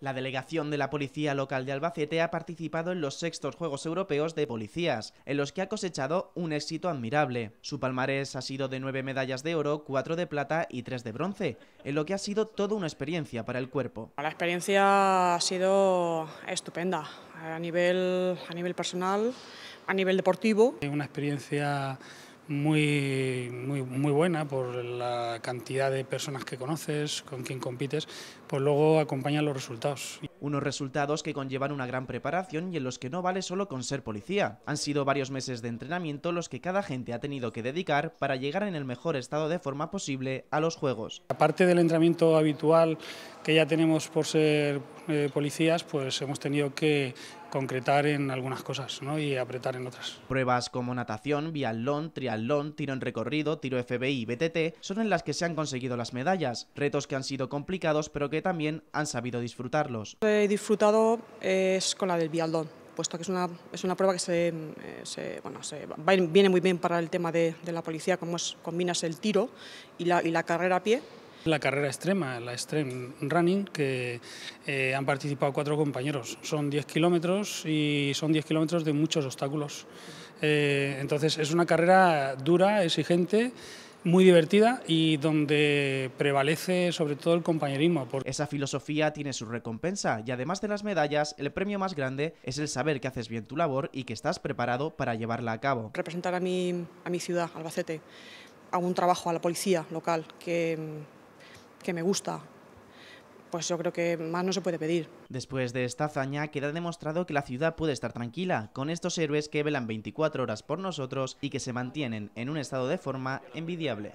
La delegación de la Policía Local de Albacete ha participado en los sextos Juegos Europeos de Policías, en los que ha cosechado un éxito admirable. Su palmarés ha sido de nueve medallas de oro, cuatro de plata y tres de bronce, en lo que ha sido toda una experiencia para el cuerpo. La experiencia ha sido estupenda, a nivel, a nivel personal, a nivel deportivo. Una experiencia muy, muy, muy buena por la cantidad de personas que conoces, con quien compites, pues luego acompañan los resultados. Unos resultados que conllevan una gran preparación y en los que no vale solo con ser policía. Han sido varios meses de entrenamiento los que cada gente ha tenido que dedicar para llegar en el mejor estado de forma posible a los Juegos. Aparte del entrenamiento habitual que ya tenemos por ser eh, policías, pues hemos tenido que concretar en algunas cosas ¿no? y apretar en otras. Pruebas como natación, biatlón, triatlón, tiro en recorrido, tiro FBI y BTT son en las que se han conseguido las medallas, retos que han sido complicados pero que también han sabido disfrutarlos. He disfrutado es con la del biatlón puesto que es una, es una prueba que se, eh, bueno, se viene muy bien para el tema de, de la policía, como es, combinas el tiro y la, y la carrera a pie, la carrera extrema, la Extreme Running, que eh, han participado cuatro compañeros. Son 10 kilómetros y son 10 kilómetros de muchos obstáculos. Eh, entonces es una carrera dura, exigente, muy divertida y donde prevalece sobre todo el compañerismo. Esa filosofía tiene su recompensa y además de las medallas, el premio más grande es el saber que haces bien tu labor y que estás preparado para llevarla a cabo. Representar a mi, a mi ciudad, Albacete, a un trabajo a la policía local que que me gusta, pues yo creo que más no se puede pedir. Después de esta hazaña queda demostrado que la ciudad puede estar tranquila, con estos héroes que velan 24 horas por nosotros y que se mantienen en un estado de forma envidiable.